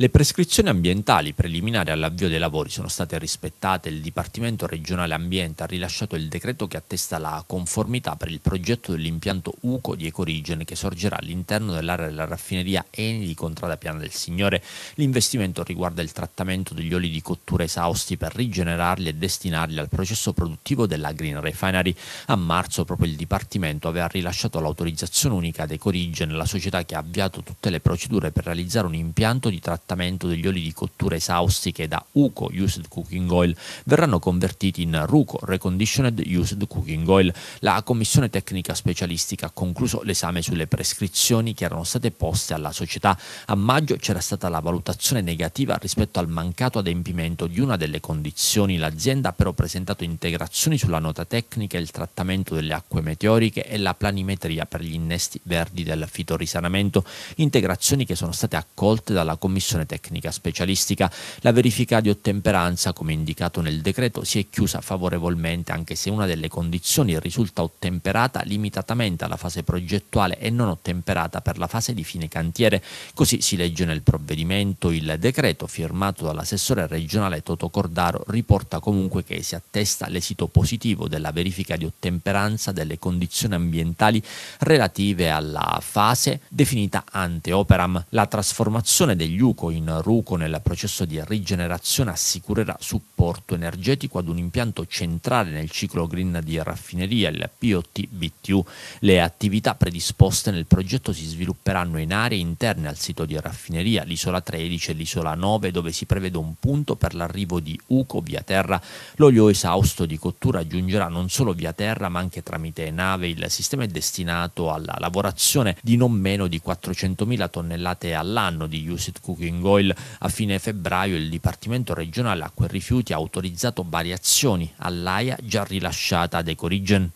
Le prescrizioni ambientali preliminari all'avvio dei lavori sono state rispettate. Il Dipartimento regionale ambiente ha rilasciato il decreto che attesta la conformità per il progetto dell'impianto UCO di Ecorigen che sorgerà all'interno dell'area della raffineria Eni di Contrada Piana del Signore. L'investimento riguarda il trattamento degli oli di cottura esausti per rigenerarli e destinarli al processo produttivo della Green Refinery. A marzo proprio il Dipartimento aveva rilasciato l'autorizzazione unica ad Ecorigen, la società che ha avviato tutte le procedure per realizzare un impianto di trattamento trattamento degli oli di cottura esausti che da UCO Used Cooking Oil verranno convertiti in RUCO Reconditioned Used Cooking Oil. La commissione tecnica specialistica ha concluso l'esame sulle prescrizioni che erano state poste alla società. A maggio c'era stata la valutazione negativa rispetto al mancato adempimento di una delle condizioni. L'azienda ha però presentato integrazioni sulla nota tecnica, il trattamento delle acque meteoriche e la planimetria per gli innesti verdi del fitorisanamento, integrazioni che sono state accolte dalla commissione valutazione tecnica specialistica. La verifica di ottemperanza, come indicato nel decreto, si è chiusa favorevolmente anche se una delle condizioni risulta ottemperata limitatamente alla fase progettuale e non ottemperata per la fase di fine cantiere. Così si legge nel provvedimento. Il decreto firmato dall'assessore regionale Toto Cordaro riporta comunque che si attesta l'esito positivo della verifica di ottemperanza delle condizioni ambientali relative alla fase definita ante operam. La trasformazione degli UCO in Ruco nel processo di rigenerazione assicurerà supporto energetico ad un impianto centrale nel ciclo green di raffineria, il POT-BTU. Le attività predisposte nel progetto si svilupperanno in aree interne al sito di raffineria, l'isola 13 e l'isola 9, dove si prevede un punto per l'arrivo di UCO via terra. L'olio esausto di cottura giungerà non solo via terra ma anche tramite nave. Il sistema è destinato alla lavorazione di non meno di 400.000 tonnellate all'anno di used cooking Oil. A fine febbraio il Dipartimento regionale Acque e Rifiuti ha autorizzato variazioni all'AIA già rilasciata ad Ecorigen.